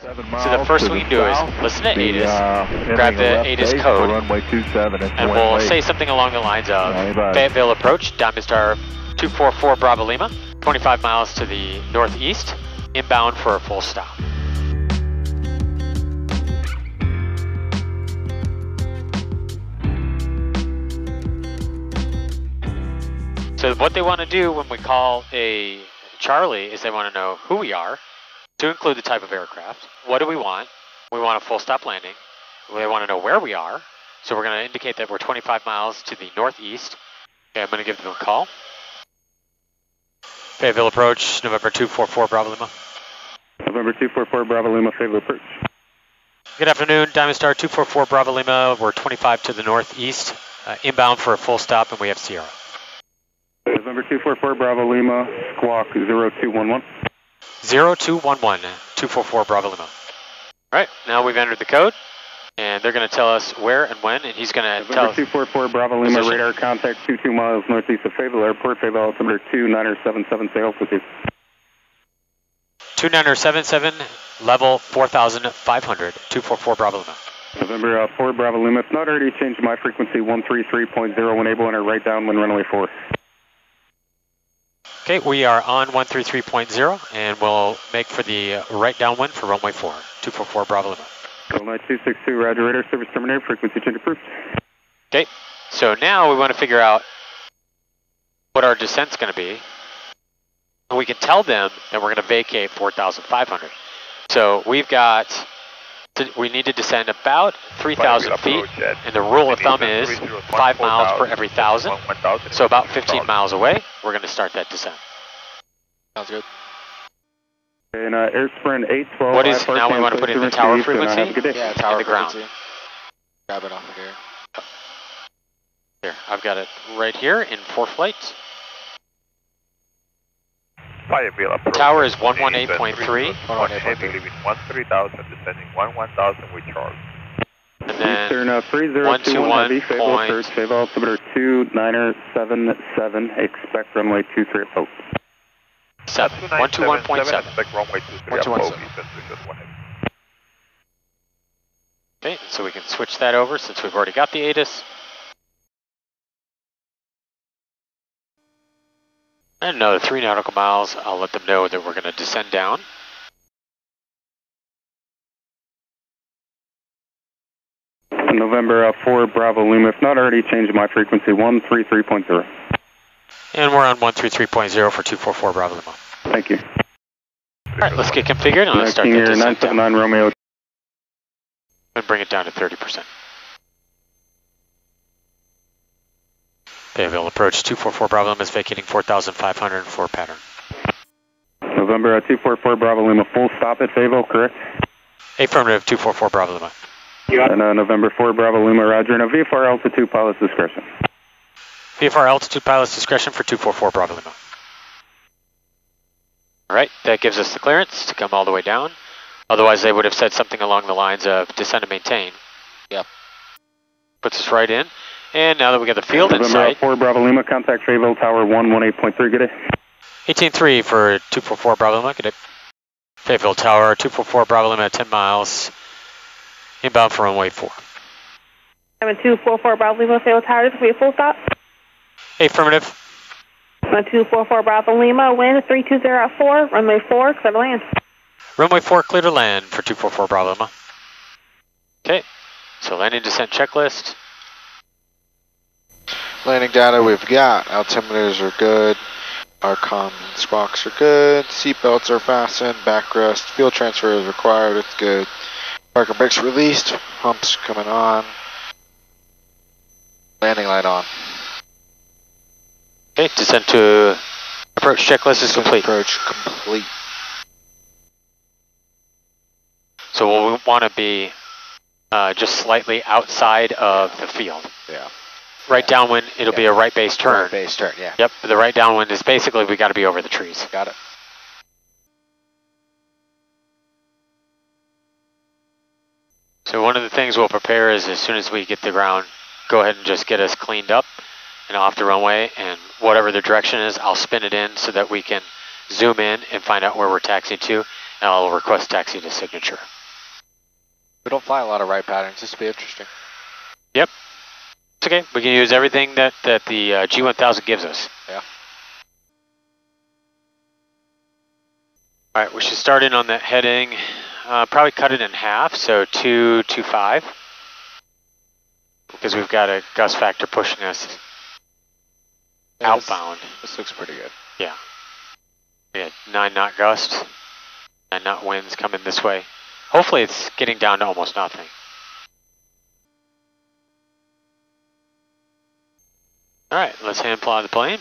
So the first thing we can do is listen to ATIS, grab the ATIS code, and we'll say something along the lines of Fayetteville approach, Diamond Star 244 Bravo Lima, 25 miles to the northeast, inbound for a full stop. So what they want to do when we call a Charlie is they want to know who we are, to include the type of aircraft. What do we want? We want a full stop landing. They want to know where we are. So we're going to indicate that we're 25 miles to the northeast. Okay, I'm going to give them a call. Fayetteville approach, November 244 Bravo Lima. November 244 Bravo Lima, Fayetteville approach. Good afternoon, Diamond Star 244 Bravo Lima. We're 25 to the northeast, uh, inbound for a full stop, and we have Sierra. November 244 Bravo Lima, squawk 0211. 0211, 244 Bravo Lima. All right, now we've entered the code, and they're going to tell us where and when, and he's going to tell November 244 Bravo Lima, Position. radar contact 22 miles northeast of Fayetteville Airport, Fayetteville altimeter 2977, say altitude. 2977, level 4500, 244 Bravo Lima. November uh, 4 Bravo Lima, if not already changed my frequency 133.0 when able enter right downwind runway 4. Okay, we are on 133.0, and we'll make for the right downwind for runway 4, 244 Bravo Lima. Runway 262, roger, radar service terminated, frequency change approved. Okay, so now we want to figure out what our descent's going to be. And we can tell them that we're going to vacate 4,500. So we've got, to, we need to descend about 3,000 feet, and the rule of thumb is 5 miles per every 1,000. So about 15 miles away, we're going to start that descent. Sounds good. And uh, Air Sprint 812. What is- IFR now we wanna cancel, put in the received, tower and, uh, frequency? Have a good day. Yeah, tower the ground. frequency. Grab it off of here. Here, I've got it right here in four flight. Fayetteville approach. Tower is 118.3. 118, leaving 13,000, descending 11000 with Charles. And then Eastern uh, 3021 Heavy, Fayetteville point- altimeter 2977, expect runway 23 at Pope. seven, 121.7. Expect runway 23 at Pope. Eastern 321 Okay, so we can switch that over since we've already got the ATIS. And another three nautical miles, I'll let them know that we're going to descend down. November uh, 4 Bravo Lima, if not already changed my frequency 133.0. And we're on 133.0 for 244 Bravo Lima. Thank you. All right, let's get configured and let's start the descent down Romeo. and bring it down to 30%. Fayetteville approach 244 Bravo Lima is vacating 4,504 pattern. November uh, 244 Bravo Lima, full stop at Fayetteville, correct? Affirmative 244 Bravo Lima. And uh, November 4 Bravo Lima, roger, and a VFR altitude pilot's discretion. VFR altitude pilot's discretion for 244 Bravo Lima. All right, that gives us the clearance to come all the way down. Otherwise, they would have said something along the lines of descend and maintain. Yep. Puts us right in. And now that we got the field in November sight, 4 Bravo Lima, contact Fayetteville Tower 118.3, good day. 18.3 for 244 Bravo Lima. Good day. Fayetteville Tower, 244 Bravo Lima 10 miles. Inbound for runway 4. 7244 Bravo Lima, Fayetteville Tower, this will be a full stop. Affirmative. 1244 Bravo Lima, wind 320 at 4, runway 4, clear to land. Runway 4 clear to land for 244 Bravo Lima. Okay, so landing descent checklist. Landing data we've got. Altimeters are good. Our comm and squawks are good. Seatbelts are fastened. Backrest. Fuel transfer is required. It's good. Parker brakes released. Pumps coming on. Landing light on. Okay, descent to approach checklist is complete. Approach complete. So we'll want to be uh, just slightly outside of the field. Yeah. Right downwind, it'll be a right base turn. Right base turn, yeah. Yep, the right downwind is basically we got to be over the trees. Got it. So one of the things we'll prepare is as soon as we get the ground, go ahead and just get us cleaned up and off the runway and whatever the direction is, I'll spin it in so that we can zoom in and find out where we're taxiing to. and I'll request taxi to signature. We don't fly a lot of right patterns. This will be interesting. It's okay. We can use everything that, that the uh, G1000 gives us. Yeah. All right, we should start in on that heading. Uh, probably cut it in half, so two, two, five. Because we've got a gust factor pushing us Yeah, outbound. This, looks pretty good. Yeah. had nine knot gust, nine knot winds coming this way. Hopefully it's getting down to almost nothing. All right, let's hand fly the plane.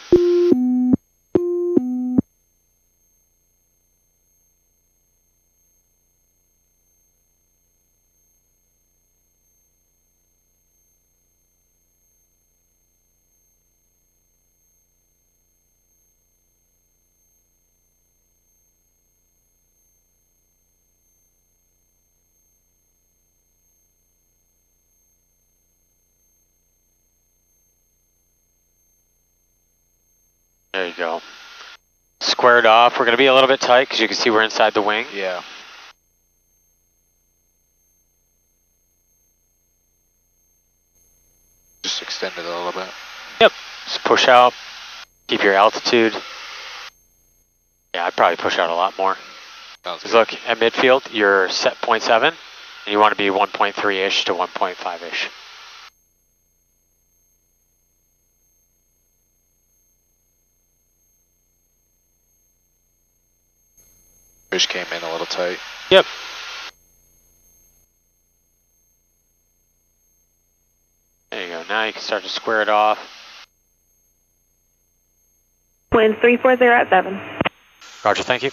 There you go. Squared off. We're going to be a little bit tight because you can see we're inside the wing. Yeah. Just extend it a little bit. Yep. Just push out. Keep your altitude. Yeah, I'd probably push out a lot more. Sounds Because good. look, at midfield, you're set 0.7, and you want to be 1.3-ish to 1.5-ish. Fish came in a little tight. Yep. There you go. Now you can start to square it off. Wind 340 at 7. Roger, thank you.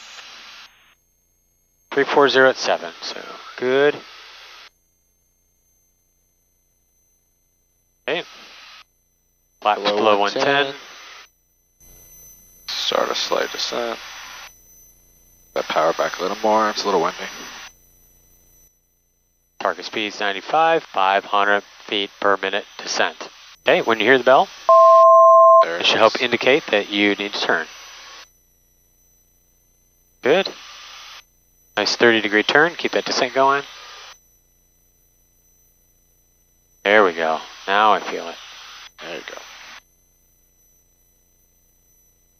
340 at 7, so good. Okay. Flat below, below 110. Start a slight descent. Power back a little more. It's a little windy. Target speed's 95, 500 feet per minute descent. Okay, when you hear the bell, There it it should help indicate that you need to turn. Good. Nice 30 degree turn. Keep that descent going. There we go. Now I feel it. There you go.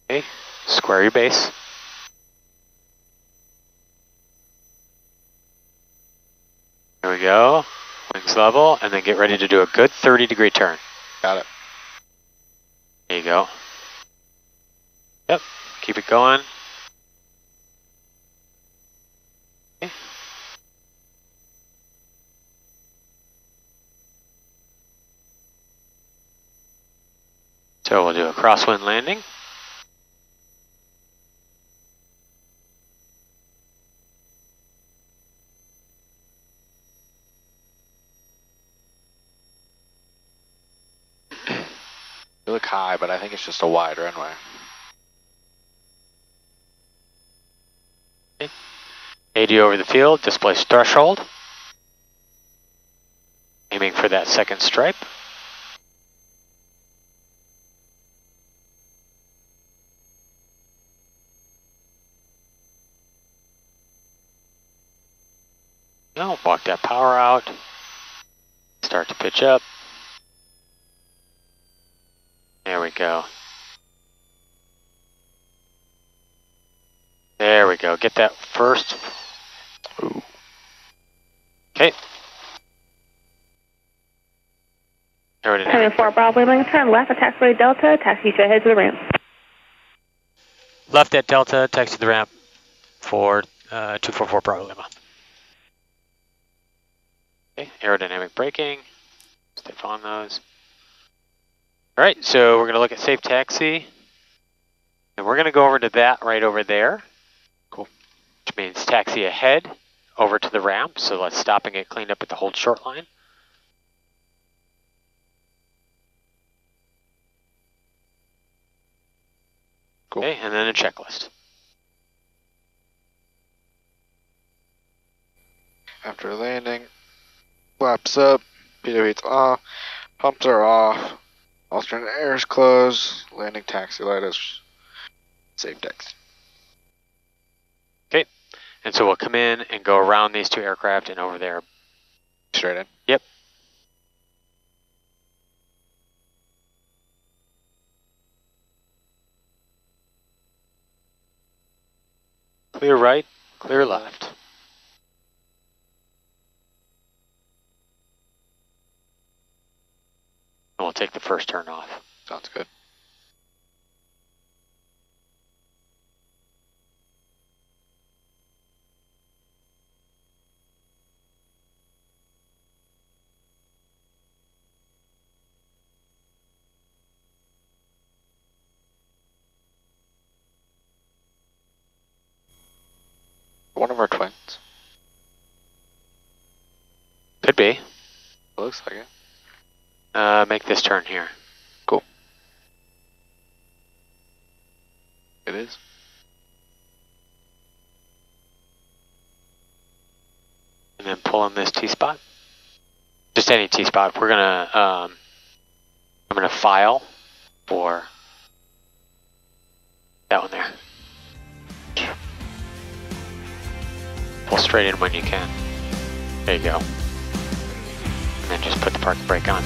Okay. Square your base. We go. Wings level, and then get ready to do a good 30 degree turn. Got it. There you go. Yep. Keep it going. Okay. So we'll do a crosswind landing. Look high, but I think it's just a wide runway. AD over the field, displace threshold. Aiming for that second stripe. Now walk that power out. Start to pitch up. There we go. There we go. Get that first. Ooh. Okay. Aerodynamic. Heading 4 Bravo, Lima, turn left at taxiway Delta, taxi to head to the ramp. Left at Delta, taxi to the ramp for uh, 244 Bravo Lima. Okay, aerodynamic braking. Stiff on those. All right, so we're going to look at safe taxi. And we're going to go over to that right over there. Cool. Which means taxi ahead over to the ramp. So let's stop and get cleaned up at the hold short line. Cool. Okay, and then a checklist. After landing, flaps up, PW's off, pumps are off, alternate air is closed, landing taxi light is safe Okay. And so we'll come in and go around these two aircraft and over there. Straight in. Yep. Clear right, clear left. And we'll take the first turn off. Sounds good. One of our twins. Could be. Looks like it. Uh, make this turn here. Cool. It is. and then pull in this T-spot. Just any T-spot. We're gonna, um, I'm gonna file for that one there. Pull straight in when you can. There you go. And then just put the park brake on.